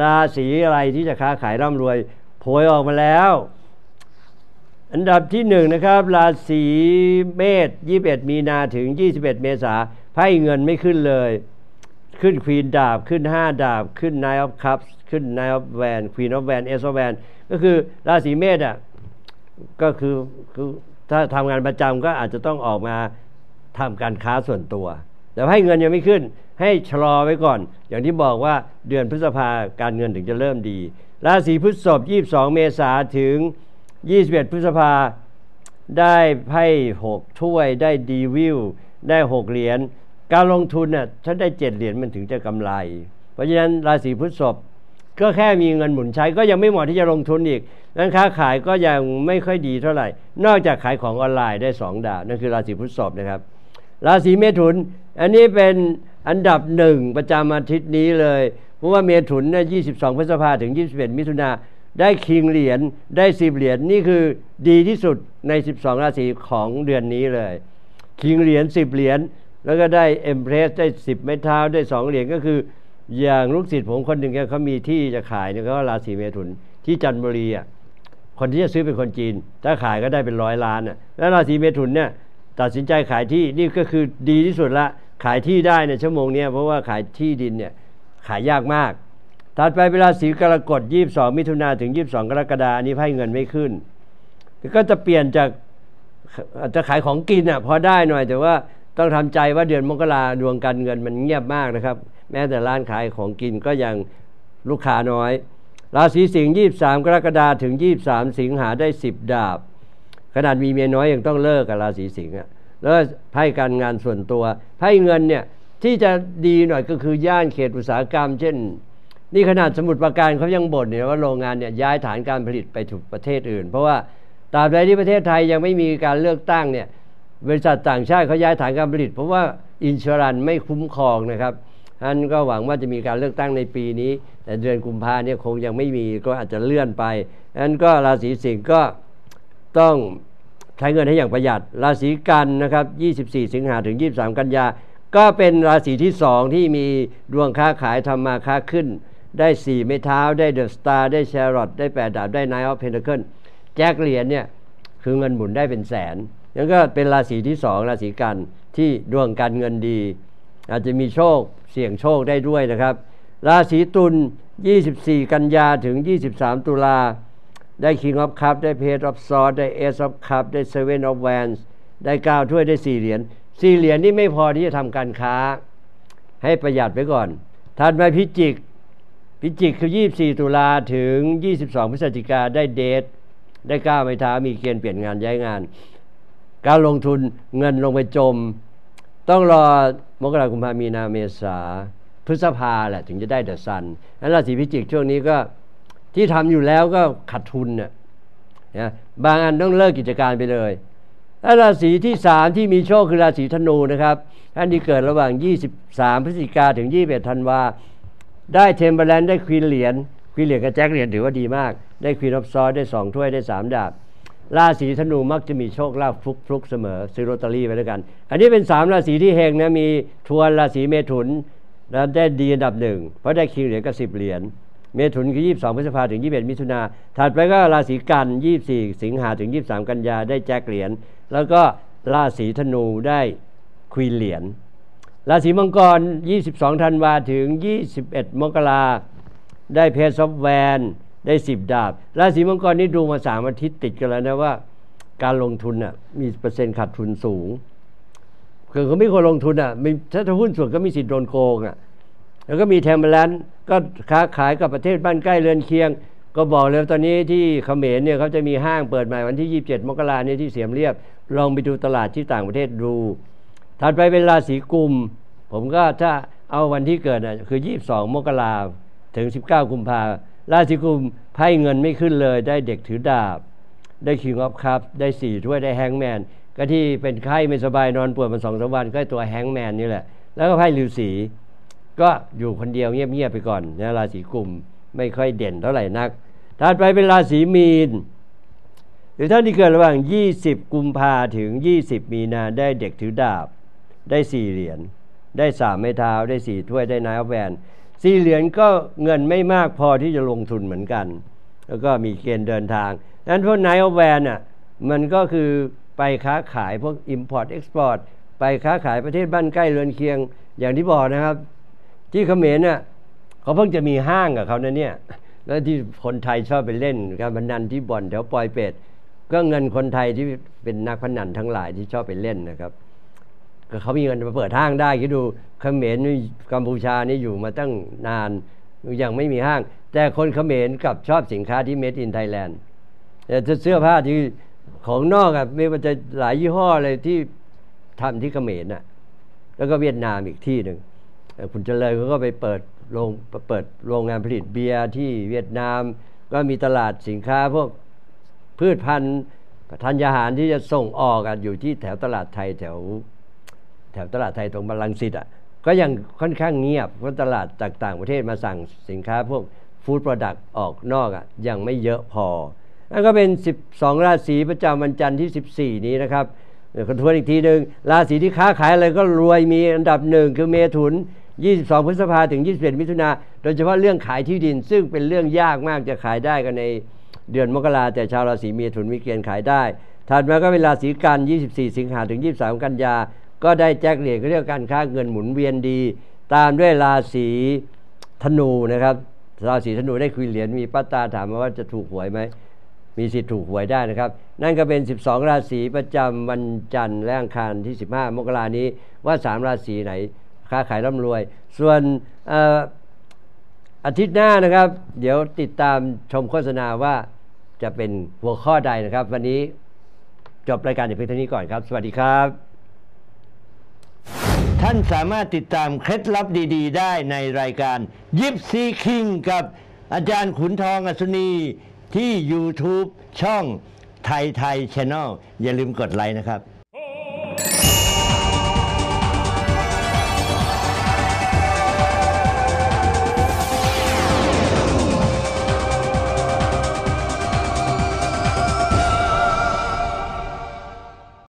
ราศีอะไรที่จะค้าขายร่ำรวยโผยออกมาแล้ว อันดับที่หนึ่งนะครับ ราศีเมษ21 มีนาถึง 21 เมษาไพ่เงินไม่ขึ้นเลย ขึ้นควีนดาบขึ้น 5 ดาบ ขึ้น Nine of Cups ขึ้น Nine of Van Queen of Van Ace of Van ก็คือราศีเมษอะก็คือคือถ้าทำงานประจำก็อาจจะต้องออกมาทำการค้าส่วนตัว แต่ให้เงินยังไม่ขึ้น ให้ชะลอไว้ก่อน อย่างที่บอกว่าเดือนพฤษภาการเงินถึงจะเริ่มดี ราศีพฤษภ22 เมษาถึง 21 พฤษภาได้ไพ่6ถ้วยได้ดีวิวได้6เหรียญการลงทุนน่ะถ้าได้7เหรียญมันถึงจะกำไร เพราะฉะนั้นราศีพฤษภก็แค่มีเงินหมุนใช้ก็ยังไม่เหมาะที่จะลงทุนอีกนั้นค้าขายก็ยังไม่ค่อยดีเท่าไหร่ นอกจากขายของออนไลน์ได้2ดาวนั่นคือราศีพฤษภนะครับ ราศีเมถุน อันนี้เป็นอันดับหนึ่งประจำอาทิตย์นี้เลย เพราะว่าเมถุนเนี่ย22 พฤษภาถึง 21 มิถุนาได้คิงเหรียญได้10เหรียญนี่คือดีที่สุดใน 12 ราศีของเดือนนี้เลย คิงเหรียญ10เหรียญแล้วก็ได้เอ็มเพรสได้10ไม้เท้าได้2เหรียญก็คือ อย่างลูกศิษย์ผมคนหนึ่งเขามีที่จะขายเนี่ยเขาราศีเมถุนที่จันทบุรีอะคนที่จะซื้อเป็นคนจีน ถ้าขายก็ได้เป็นร้อยล้านอะแล้วราศีเมถุนเนี่ย ตัดสินใจขายที่นี่ก็คือดีที่สุดละขายที่ได้ในชั่วโมงนี้เพราะว่าขายที่ดินเนี่ยขายยากมากถัดไปเวลาสีกรกฎ22 มิถุนาถึง 22 กรกฎาอันนี้ให้เงินไม่ขึ้น ก็จะเปลี่ยนจากจะขายของกินอะพอได้หน่อย แต่ว่าต้องทำใจว่าเดือนมกราดวงการเงินมันเงียบมากนะครับ แม้แต่ร้านขายของกินก็ยังลูกค้าน้อย ราศีสิงห์ยี่สามกรกฎาถึงยี่สามสิงหาได้สิบดาบ ขนาดมีเมียน้อยยังต้องเลิกกับราศีสิงห์อะแล้วไพ่การงานส่วนตัวไพ่เงินเนี่ยที่จะดีหน่อยก็คือย่านเขตอุตสาหกรรม เช่น นี่ขนาดสมุทรปราการเขายังบ่นเนี่ยว่าโรงงานเนี่ยย้ายฐานการผลิตไปถูกประเทศอื่น เพราะว่าตราบใดที่ประเทศไทยยังไม่มีการเลือกตั้งเนี่ยบริษัทต่างชาติเขาย้ายฐานการผลิต เพราะว่า insurance ไม่คุ้มครองนะครับท่านก็หวังว่าจะมีการเลือกตั้งในปีนี้ แต่เดือนกุมภาเนี่ยคงยังไม่มีก็อาจจะเลื่อนไปนั้นก็ราศีสิงห์ก็ ต้องใช้เงินให้อย่างประหยัด ราศีกันย์นะครับ 24 สิงหาถึง 23 กันยา ก็เป็นราศีที่สองที่มีดวงค้าขายทำมาค้าขึ้น ได้4 ไม้เท้า ได้ The Star ได้ Chariot ได้8 ดาบ ได้ Knight of Pentaclesแจ็คเหรียญเนี่ยคือเงินหมุนได้เป็นแสนนั่นก็เป็นราศีที่สองราศีกันที่ดวงการเงินดี อาจจะมีโชคเสี่ยงโชคได้ด้วยนะครับ ราศีตุล 24 กันยาถึง 23 ตุลา ได้ King of Cup ได้ Page of Swords ได้ Ace of Cup ได้ Seven of Wands ได้9ถ้วยได้4เหรียญ4เหรียญนี่ไม่พอที่จะทำการค้า ให้ประหยัดไปก่อนถัดมาพิจิก พิจิกคือ 24 ตุลาถึง 22 พฤศจิกาได้ Death ได้เก้าไม้เท้ามีเกณฑ์เปลี่ยนงานย้ายงาน การลงทุนเงินลงไปจม ต้องรอมกรากุมภามีนาเมษาพฤษภาแหละถึงจะได้ The Sun นั้นราศีพิจิกช่วงนี้ก็ ที่ทำอยู่แล้วก็ขาดทุนเนี่ยนะบางอันต้องเลิกกิจการไปเลยถ้าราศีที่สามที่มีโชคคือราศีธนูนะครับท่านที่เกิดระหว่าง 23 พฤศจิกาถึง 21 ธันวา ได้ Temperance ได้ Queen เหรียญ Queen เหรียญกับแจ็คเหรียญถือว่าดีมาก ได้ Queen of Swords ได้ 2 ถ้วยได้ 3 ดาบ ราศีธนูมักจะมีโชคลาภฟลุกฟลุกเสมอ ซื้อลอตเตอรี่ไปด้วยกัน อันนี้เป็นสามราศีที่เฮงนะมีทวนราศีเมถุนแล้วได้ดีอันดับหนึ่งเพราะได้ King เหรียญกับสิบเหรียญ เมถุนคือ 22 พฤษภาถึง 21 มิถุนาถัดไปก็ราศีกันย์ 24 สิงหาถึง 23 กันยาได้แจ็คเหรียญแล้วก็ราศีธนูได้ควีนเหรียญราศีมังกร 22 ธันวาถึง 21 มกราได้เพซอฟแวนได้สิบดาบ ราศีมังกรนี่ดูมาสามอาทิตย์ติดกันแล้วนะว่า การลงทุนอะมีเปอร์เซ็นต์ขาดทุนสูงคือเขาไม่ควรลงทุนอะถ้าหุ้นส่วนก็มีสิทธิ์โดนโกงอะแล้วก็มีแทมเบลน ก็ค้าขายกับประเทศบ้านใกล้เรือนเคียง ก็บอกเลยตอนนี้ที่เขมรเนี่ยเขาจะมีห้างเปิดใหม่วันที่ 27 มกราเนี่ยที่เสียมเรียบ ลองไปดูตลาดที่ต่างประเทศดูถัดไปเป็นราศีกุม ผมก็ถ้าเอาวันที่เกิดอะคือ 22 มกราถึง 19 กุมภาราศีกุมไพ่เงินไม่ขึ้นเลย ได้เด็กถือดาบ ได้คิงออฟคัพได้สี่ถ้วยได้แฮงแมนก็ที่เป็นไข้ไม่สบายนอนป่วยมาสองสามวันก็ตัวแฮงแมนนี่แหละ แล้วก็ไพ่ลิวสี ก็อยู่คนเดียวเงียบๆไปก่อนนะราศีกุมไม่ค่อยเด่นเท่าไหร่นักถัดไปเป็นราศีมีน หรือท่านที่เกิดระหว่าง 20 กุมภาถึง 20 มีนาได้เด็กถือดาบ ได้สี่เหรียญได้สามไม้เท้าได้สี่ถ้วยได้นายแวนสี่เหรียญก็เงินไม่มากพอที่จะลงทุนเหมือนกัน แล้วก็มีเกณฑ์เดินทางนั้นพวกนท์แวนอะมันก็คือไปค้าขายพวก Import Export ไปค้าขายประเทศบ้านใกล้เรือนเคียงอย่างที่บอกนะครับ ที่เขมรน่ะเขาเพิ่งจะมีห้างกับเขานะเนี่ย แล้วที่คนไทยชอบไปเล่นการพนันที่บ่อนแถวปอยเป็ดก็เงินคนไทยที่เป็นนักพนันทั้งหลายที่ชอบไปเล่นนะครับก็เขามีเงินมาเปิดห้างได้คิดดูเขมรนี่กัมพูชานี่อยู่มาตั้งนานยังไม่มีห้าง แต่คนเขมรกับชอบสินค้าที่ made in Thailand แต่เสื้อผ้าที่ของนอกอะไม่ว่าจะหลายยี่ห้อเลยที่ทำที่เขมรน่ะ แล้วก็เวียดนามอีกที่หนึ่ง คุณเจริญเขาก็ไปเปิดโรงเปิดโรงงานผลิตเบียร์ที่เวียดนาม ก็มีตลาดสินค้าพวกพืชพันธุ์ธัญญาหารที่จะส่งออกอยู่ที่แถวตลาดไทยแถว แถวตลาดไทยตรงบาลังสิตอะก็ยังค่อนข้างเงียบเพราะตลาดจากต่างประเทศมาสั่งสินค้าพวก food product ออกนอกอะยังไม่เยอะพอนั่นก็เป็น 12 ราศีประจำวันจันทร์ที่ 14 นี้นะครับเดี๋ยวคนทวนอีกทีหนึ่งราศีที่ค้าขายอะไรก็รวยมีอันดับหนึ่งคือเมถุน 22 พฤษภาถึง 21 มิถุนาโดยเฉพาะเรื่องขายที่ดิน ซึ่งเป็นเรื่องยากมากจะขายได้กันในเดือนมกราแต่ชาวราศีเมถุนมีเกณฑ์ขายได้ ถัดมาก็เป็นราศีกันย์ 24 สิงหาถึง 23 กันยา ก็ได้แจ็คเหรียญก็เรียกการค้าเงินหมุนเวียนดี ตามด้วยราศีธนูนะครับราศีธนูได้คุยเหรียญมีป้าตาถามมาว่าจะถูกหวยไหมมีสิทธิ์ถูกหวยได้นะครับ นั่นก็เป็น 12 ราศีประจำวันจันทร์และอังคารที่ 15 มกรานี้ว่า 3 ราศีไหน ค้าขายร่ำรวย ส่วนออาทิตย์หน้านะครับ เดี๋ยวติดตามชมโฆษณาว่าจะเป็นหัวข้อใดนะครับ วันนี้จบรายการในเพียงเท่านี้ก่อนครับ สวัสดีครับ ท่านสามารถติดตามเคล็ดลับดี ๆ ได้ในรายการยิปซีคิงกับอาจารย์ขุนทองอัศนีที่ YouTube ช่องไทยไทยช n แนลอย่าลืมกดไลค์นะครับ